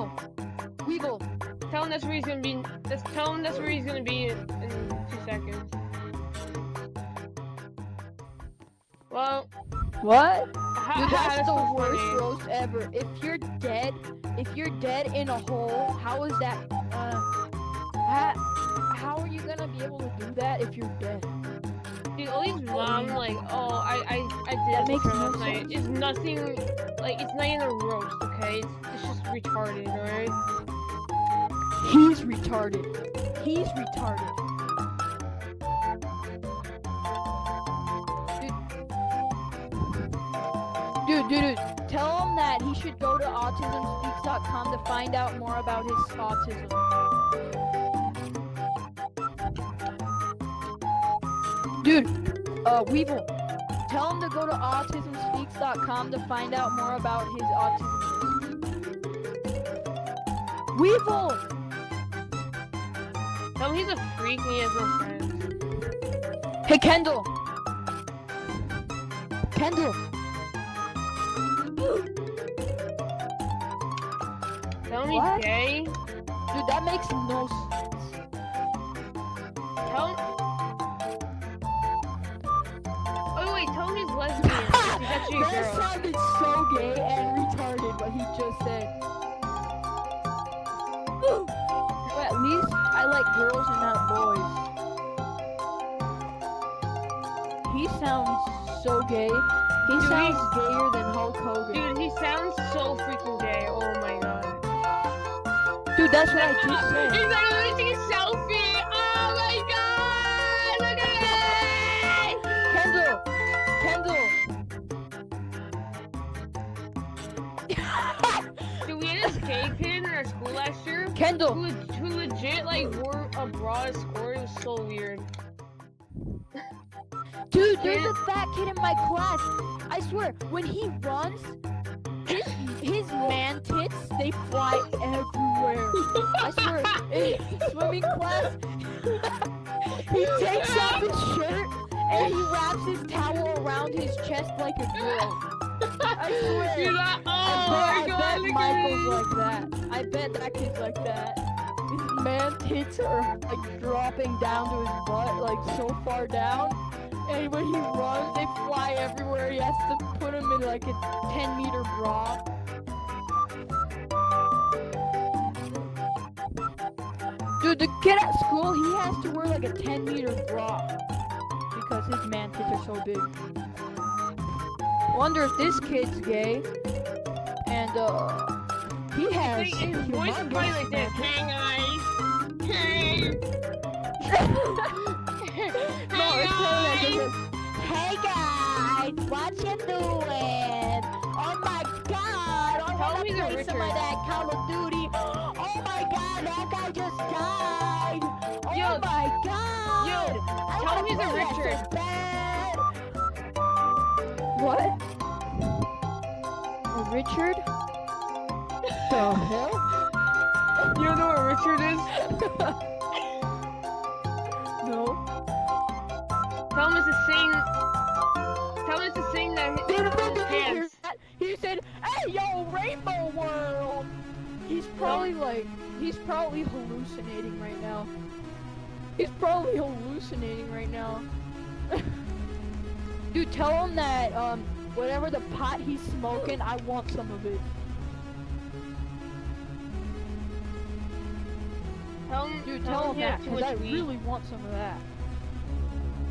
Weevil. Weevil. Tell him that's where he's gonna be. Tell him that's where he's gonna be in, in two seconds. Well, What? Dude, that's the worst funny. roast ever. If you're dead, if you're dead in a hole, how is that? Uh, how, how are you gonna be able to do that if you're dead? Dude, all these mom like, oh, I, I, I did That makes no sense. It's nothing, like, it's not even a roast, okay? It's, retarded, alright? He's retarded. He's retarded. Dude, dude, dude, dude, tell him that he should go to autismspeaks.com to find out more about his autism. Dude, uh, Weevil, tell him to go to autismspeaks.com to find out more about his autism. Weevil! Tell him he's a freak and he has no friends. Hey, Kendall! Kendall! Tell me gay. Dude, that makes no sense. Sounds so gay. He Dude, sounds he's- gayer than Hulk Hogan. Dude, he sounds so freaking gay. Oh my god. Dude, that's what I just said. He's not even taking a selfie. Oh my god. Look at it. Kendall! Kendall! Dude, we had this gay kid in our school last year Kendall! who, who legit like wore a bra at school. It was so weird. Fat kid in my class. I swear, when he runs, his, his man tits, they fly everywhere. I swear, in swimming class, he takes off his shirt and he wraps his towel around his chest like a girl. I swear. You're not. Oh I my bet, god. I bet Michael's like that. I bet that kid's like that. His man tits are like dropping down to his butt, like so far down. When he runs, they fly everywhere. He has to put him in like a 10 meter bra. Dude, the kid at school, he has to wear like a 10 meter bra because his man tits are so big. Wonder if this kid's gay. And uh, he has. His, his voice is like this. man tits. Hey. Guys, what you doing? Oh my god, I Tell wanna a play some of that Call of Duty. Oh my god, that guy just died. Oh Yo, my god. yo, I tell a so Richard. bad. What? A Richard? the hell? You don't know what Richard is? No. Tell him it's to sing. World." He's probably like, he's probably hallucinating right now. He's probably hallucinating right now. Dude, tell him that um, whatever the pot he's smoking, I want some of it. Tell him, Dude, tell, tell him that, cause I weed. really want some of that.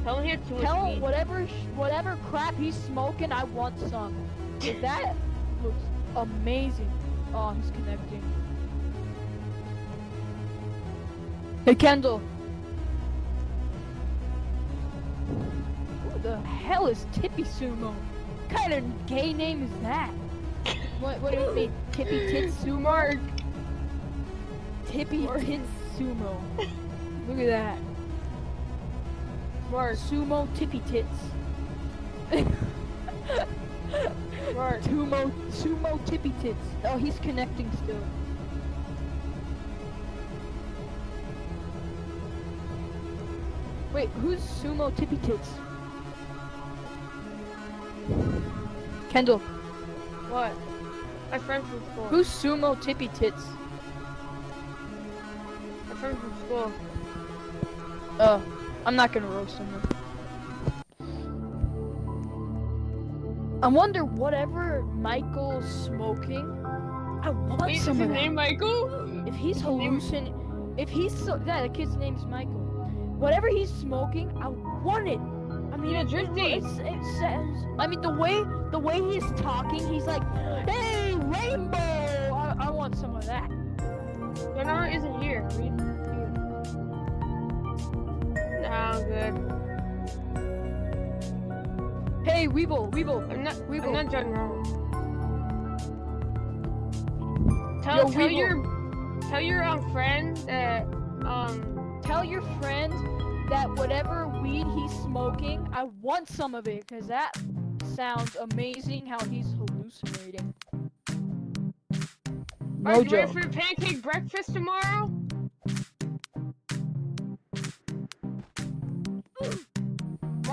Tell him he had too much Tell him weed. whatever, whatever crap he's smoking, I want some. that looks amazing. Oh, he's connecting. Hey, Kendall. Who the hell is Tippy Sumo? What kind of gay name is that? What, what do you mean? Tippy Tits Sumo? Mark. Tippy Tits Sumo. Look at that. Mark. Sumo Tippy Tits. Mark. Sumo, sumo tippy tits. Oh, he's connecting still. Wait, who's sumo tippy tits? Kendall, What? My friend from school. Who's Sumo Tippy Tits? My friend from school. Oh, I'm not gonna roast him. I wonder whatever Michael's smoking. I want Wait, is some his that. name Michael? If he's hallucinating, if he's so, yeah, the kid's name's Michael. Whatever he's smoking, I want it. I mean, Yeah, it, it, it sounds. I mean, the way the way he's talking, he's like, "Hey, rainbow!" I, I want some of that. Banana isn't here. Read here. No, I'm good. Hey, Weeble, Weeble, I'm not. Weeble. I'm not John wrong. Tell Yo, tell Weeble. your tell your um friend that um tell your friend that whatever weed he's smoking, I want some of it, cause that sounds amazing. How he's hallucinating. are you ready for pancake breakfast tomorrow?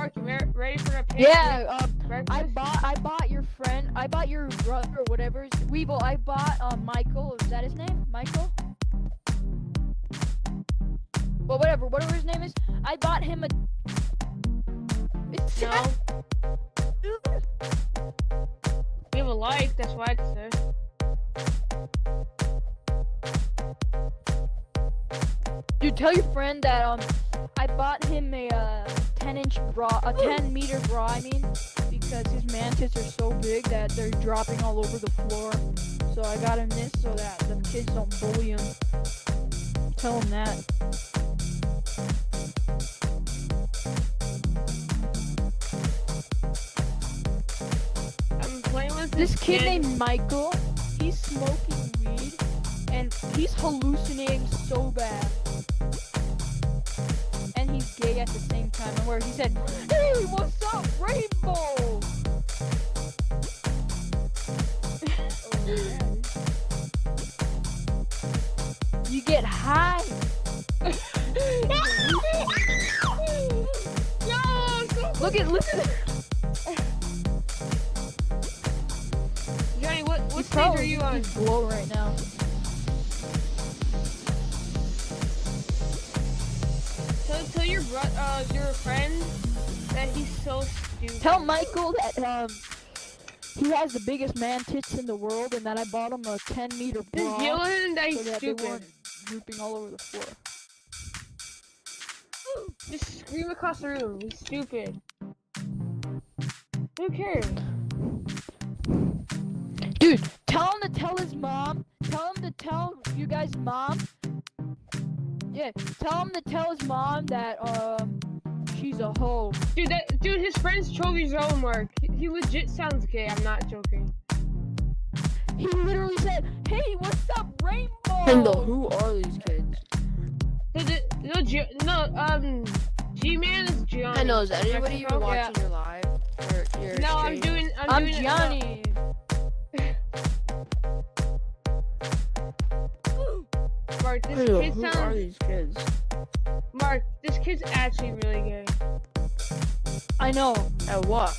Mark, you ready for a pancake Yeah, um, breakfast? I bought I bought your friend I bought your brother or whatever Weeble I bought um Michael is that his name Michael well whatever whatever his name is I bought him a it's No. We have a like, that's why it's there. dude tell your friend that um I bought him a uh, 10 inch bra a 10 meter bra I mean because his mantis are so big that they're dropping all over the floor. So I got him this so that the kids don't bully him tell him that. I'm playing with This kid. named Michael, he's smoking weed and he's hallucinating so bad. And at the same time. And where he said, Hey, what's up, Rainbow? Oh. You get high. Yo, so Look at. Johnny, what what stage are you on? just blow right now. He's so stupid. Tell Michael that um he has the biggest man tits in the world and that I bought him a 10 meter bra him that so he's that they stupid. weren't drooping all over the floor. Just scream across the room. He's stupid. Who cares? Dude, tell him to tell his mom. Tell him to tell you guys' mom. Yeah, tell him to tell his mom that um she's a hoe. Dude, that dude, his friend's Chogi's own Mark. He, he legit sounds gay. I'm not joking. He literally said, "Hey, what's up, Rainbow?" Kendall, who are these kids? The, the, no, G- no, um, G-Man is Gianni. know. is anybody even Mexico? watching your live? Or your No, I'm doing. I'm, I'm doing it- Gianni. Mark, this Kendall, kid who are these kids? This kid's actually really gay. I know. At what?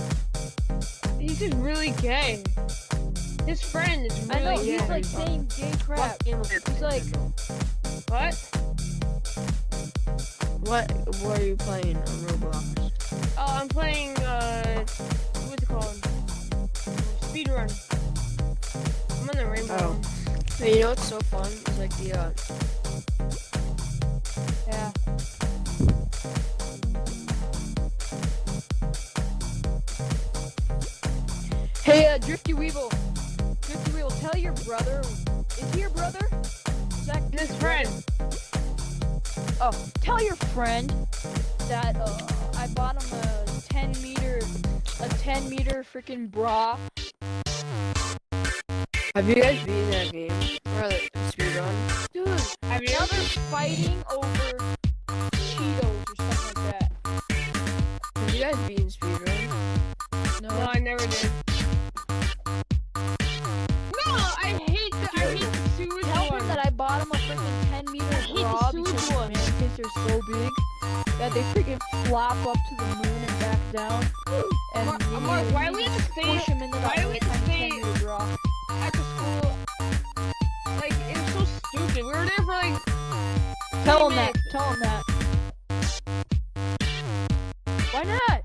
He's just really gay. His friend is really I know. gay. He's like saying gay crap. Game are you He's like- what? What what are you playing on Roblox? Oh, I'm playing. Uh, what's it called? Speedrun. I'm on the rainbow. Oh. Hey, you know what's so fun? It's like the uh Hey, uh, Drifty Weevil. Drifty Weevil, tell your brother. Is he your brother? Zach, His friend. Oh, tell your friend that uh, I bought him a 10 meter, a 10 meter freaking bra. Have you guys beaten that game? Or the speedrun? Dude, Have you now they're fighting over are so big that they freaking flop up to the moon and back down. And Mar you Mar why are we at the same? Why are we at the? At the school, like it was so stupid. We were there for like. Tell them that. Tell them that. Why not?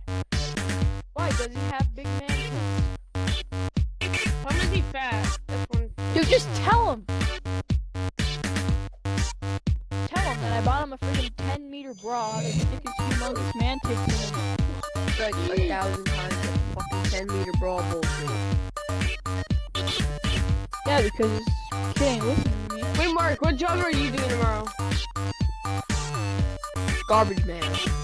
Garbage man.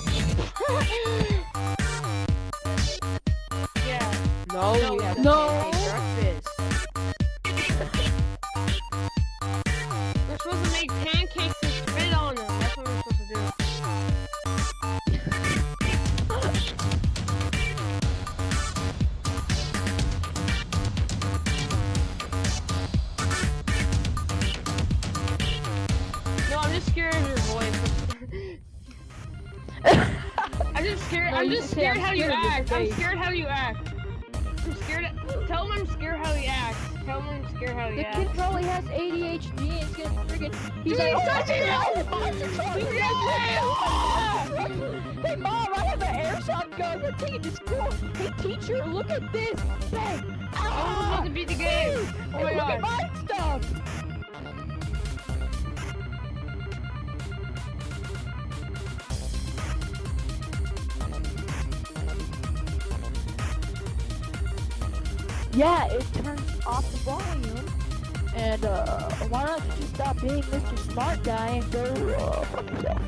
I'm scared how you act. I'm scared. Tell him I'm scared how he acts. Tell him I'm scared how he act- The acts. kid probably has ADHD and it's gonna friggin' he's Dude, like, he's oh, oh, ass- monster He's truck." an Hey mom, I have an airsoft gun. Take it to school. Hey teacher, look at this. Bang. Ah, supposed to beat the game. Oh hey, my look god. at my stuff. Yeah, it turns off the volume. And uh, why don't you just stop being Mr. Smart Guy and go uh, fuck yourself?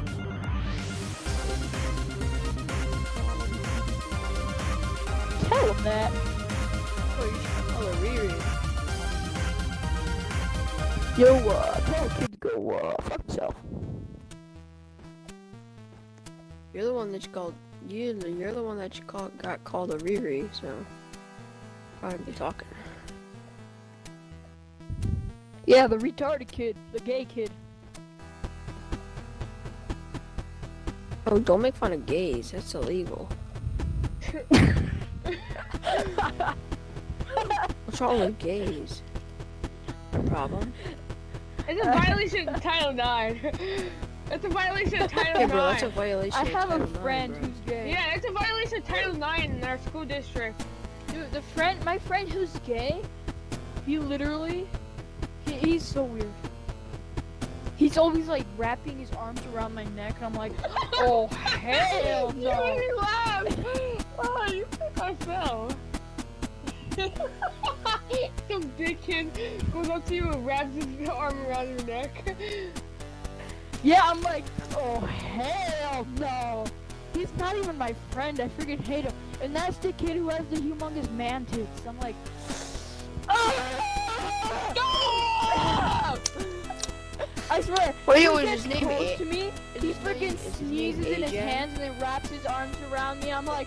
Tell him that. Oh, you should call a Riri. Yo, uh, tell the kid to go uh, fuck himself. You're the one that you called. You, you're the one that you called, got called a Riri, so. I'd be talking. Yeah, the retarded kid, the gay kid. Oh, don't make fun of gays. That's illegal. What's wrong with gays? Problem? It's a violation of Title IX. It's a violation of Title Hey, bro, that's a IX. violation. I of have a Title friend bro. who's gay. Yeah, it's a violation of Title IX in our school district. Dude, the friend, my friend who's gay, he literally, he, he's so weird. He's always like wrapping his arms around my neck, and I'm like, oh hell You no. made me laugh. Oh, you think I fell. Some big kid goes up to you and wraps his arm around your neck. Yeah, I'm like, oh hell no. He's not even my friend. I freaking hate him. And that's the kid who has the humongous man tits. I'm like, "Ah!" I swear. Wait, he what was gets his name? close to me. is He freaking sneezes in his hands and then wraps his arms around me. I'm like,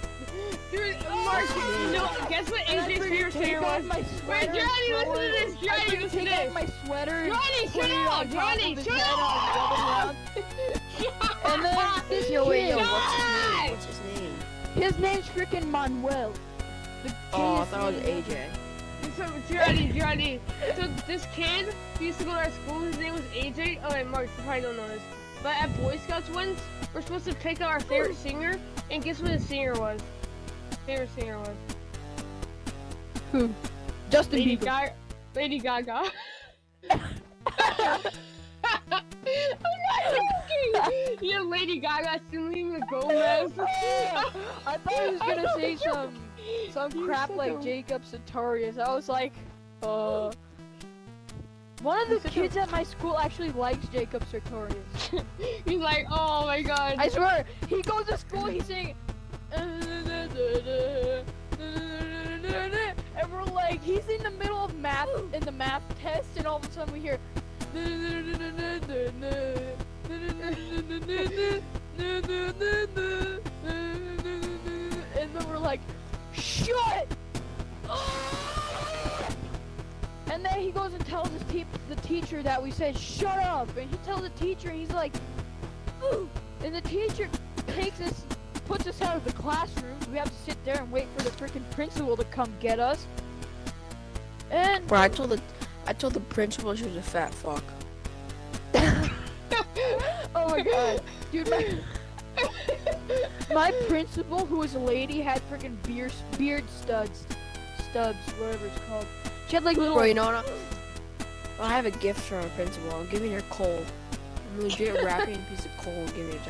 Dude, Mark, you know, guess what and I AJ's favorite take was? my Wait, sweater. and Johnny, listen to this. Johnny, listen to take off this. my sweater. Johnny, shut up! Johnny, shut head, and I'll rub up! And then this Yo, wait, yo, kid, what's his name? What's his name? His name's freaking Manuel. The Oh, I thought it was AJ. So, Johnny, Johnny. So, this kid who used to go to our school, his name was AJ. Oh, wait, Mark, you probably don't know this. But at Boy Scouts once, we're supposed to pick out our favorite singer, and guess what his singer was? Favorite singer was? Who? Justin Lady Bieber. Gaga. Lady Gaga. Yeah, Lady Gaga, Selena Gomez. I thought he was gonna say some some You're crap so like dumb. Jacob Sartorius. I was like, uh. One of the You're such a- kids at my school actually likes Jacob Sartorius. He's like, oh my god. I swear, he goes to school, he's singing. And we're like, he's in the middle of math, in the math test, and all of a sudden we hear. And then we're like, shut! And then he goes and tells his te- the teacher that we said shut up, and he tells the teacher, he's like, Ooh. and the teacher takes us, puts us out of the classroom. We have to sit there and wait for the freaking principal to come get us. And Bro, I told the, I told the principal she was a fat fuck. Oh my god, dude, my my principal, who was a lady, had freaking beard beard studs, stubs, whatever it's called. She had like little. Bro, you know what? I have a gift for our principal. I'm giving her coal. I'm legit wrapping a piece of coal and giving it to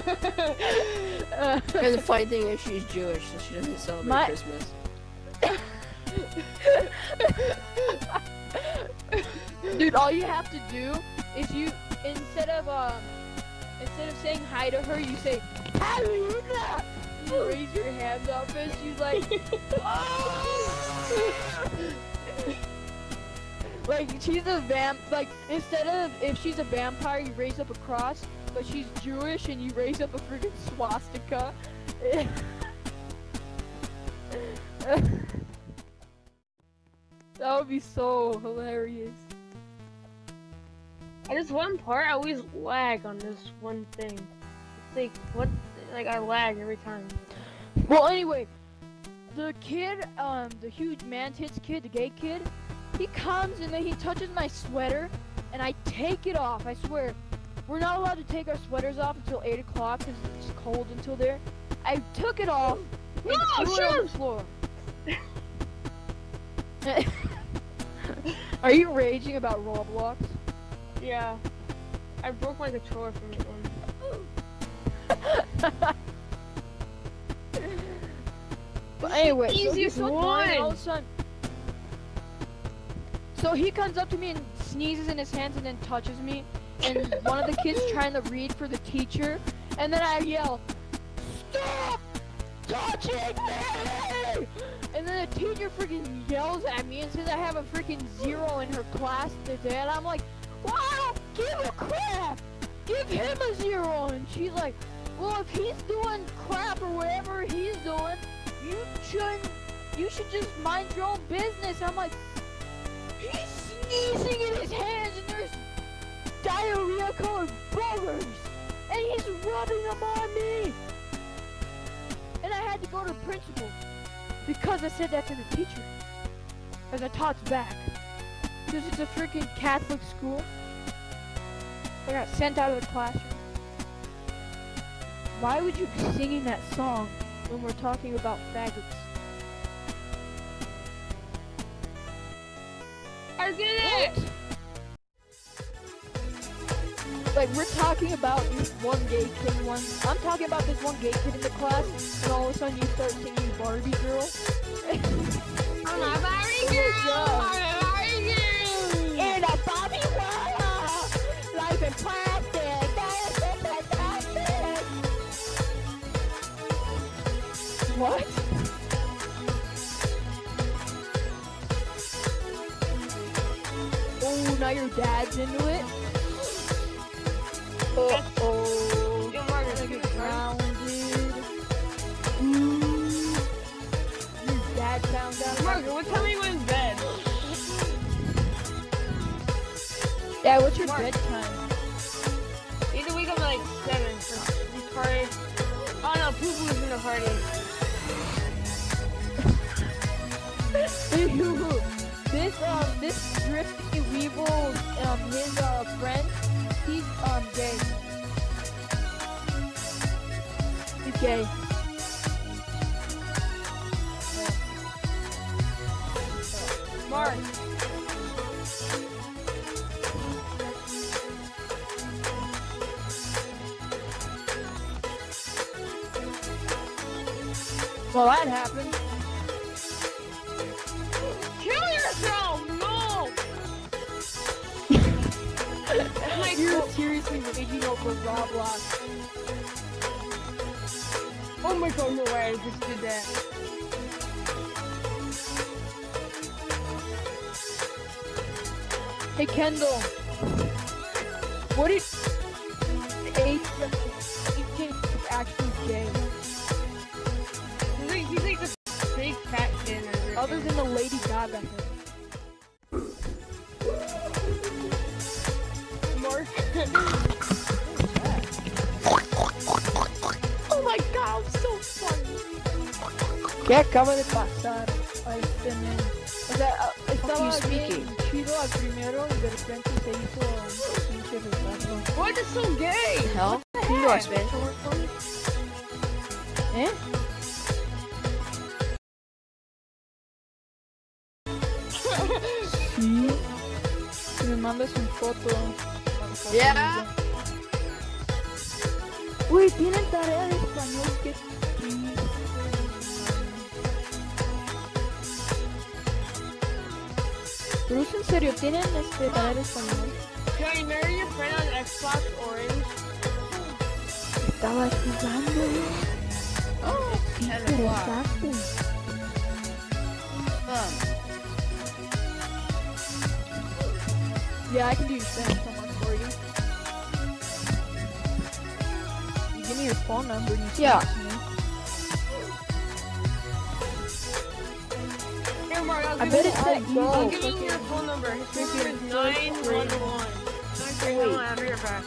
her. Uh, And the funny thing is, she's Jewish, so she doesn't celebrate My- Christmas. Dude, all you have to do is you instead of um instead of saying hi to her, you say Hallelujah. You raise your hand up and she's like, "Ah!" like she's a vamp. Like instead of if she's a vampire, you raise up a cross, but she's Jewish and you raise up a freaking swastika. that would be so hilarious. This one part, I always lag on this one thing. It's like, what? Like, I lag every time. Well, anyway, the kid, um, the huge man tits kid, the gay kid, he comes and then he touches my sweater, and I take it off. I swear, we're not allowed to take our sweaters off until eight o'clock because it's cold until there. I took it off and No, threw it on sure. the floor. Are you raging about Roblox? Yeah. I broke my controller from it one. But anyway, so easiest he's so annoying, all one. of a sudden, so he comes up to me and sneezes in his hands and then touches me, and one of the kids trying to read for the teacher, and then I yell, "Stop touching me!" And then the teacher freaking yells at me and says I have a freaking zero in her class today, and I'm like, "Well, I don't give a crap. Give him a zero! And she's like, "Well, if he's doing crap or whatever he's doing." you shouldn't you should just mind your own business. I'm like he's sneezing in his hands and there's diarrhea colored boogers and he's rubbing them on me. And I had to go to the principal because I said that to the teacher. As I talked back. Because it's a freaking Catholic school. I got sent out of the classroom. Why would you be singing that song when we're talking about faggots? I did it! Like we're talking about this one gay kid one. I'm talking about this one gay kid in the class, and all of a sudden you start singing Barbie Girl. I'm a Barbie Oh girl! Plastic. What? Oh, now your dad's into it. Uh oh. Gonna get grounded. Ooh. Your dad found out. Margaret, what time are you going to bed? Yeah, what's your Mark. bedtime? Oh in the party. this um this drifty weevil um his uh friend he's um gay. He's gay. Mark, Well that happened. kill yourself! No! My You're seriously raging over Roblox. Oh my god, no way, I just did that. Hey Kendall. What did ¿Qué acaba de pasar a este men? O sea, a- estaba bien chido al primero y de repente se hizo pinche What is so gay? Hell? you? ¿Eh? Sí. Si me mandas un foto Yeah. Uy, tienen tarea de español que Es en serio, tienen este de español. Can I marry your friend on Xbox Orange? Estaba jugando. Oh, Qué 10 o'clock. interesante. Yeah, I can do your Spanish homework for you. You give me your phone number and you Yeah. I bet it's that I'll go. give you your phone number. His number is Freaking first grade. 911. Okay, hold on, I'll be right back.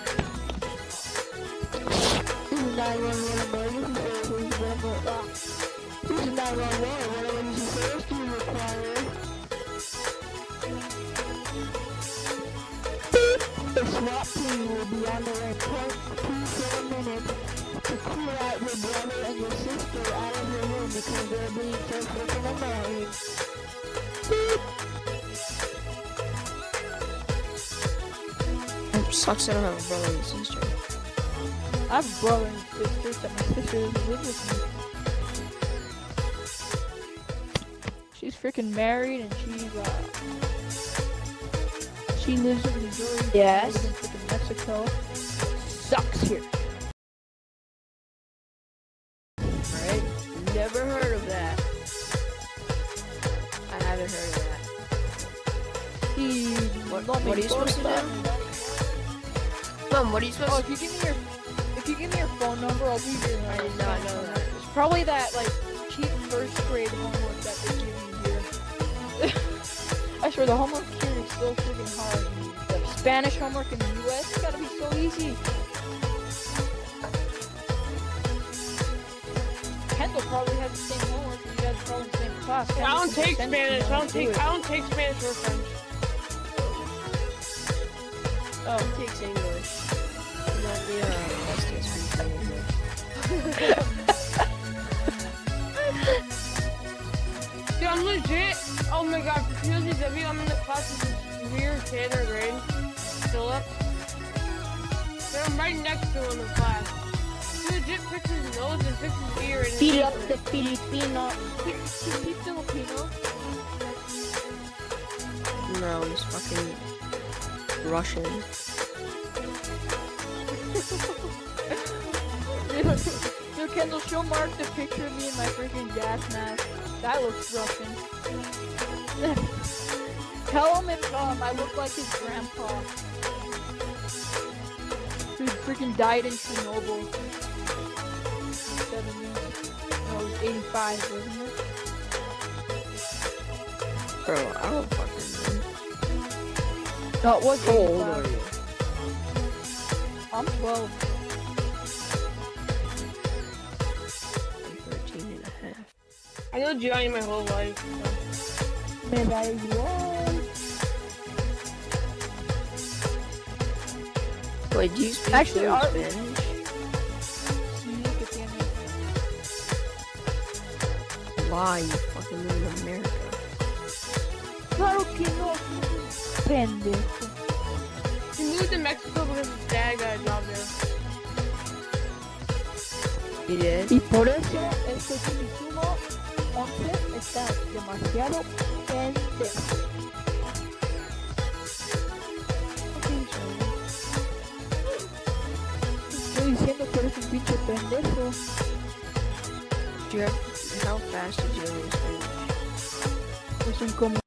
The SWAT team will be on their way two seven minutes to clear out your brother and your sister out of your room because they're being so freaking annoying. It sucks I don't have a brother and sister. I have a brother and sister, except my sister doesn't live with me. She's freaking married and she's uh she lives in Missouri. she Yes. lives in Mexico. Sucks here. Spanish homework in the U.S. has gotta be so easy. Kendall probably has the same homework. and You guys are probably in the same class. I don't take send it to you Spanish. I don't to do take. I don't take Spanish or French. Oh, He takes English. Not the, uh, best to speak English. Dude, I'm legit. Oh my god, for PLCW, I'm in the class with this weird kid in our grade, Philip. Dude, I'm right next to him in class. He legit picks his nose and picks his ear and Philip the Filipino. Is he Filipino? No, he's fucking Russian. Dude, Kendall, show Mark the picture of me in my freaking gas mask. That looks Russian. Tell him if um, I look like his grandpa. Who freaking died in Chernobyl. 70. No, it was 85, wasn't it? Bro, I don't fucking know. No, it was How old are you? I'm 12. I'm 13 and a half. I know Gianni my whole life. so. Me da igual. Wait, do you speak Actually, our- Spanish? Sí, que tiene. Why you fucking live in America? Claro que no, pendejo. He moved to Mexico because his dad got a job there. You did? Y por eso este Sumizumo 11 está demasiado pendejo. Diciendo que eres un pinche pendejo. You have, how fast did you Spanish? Pues en como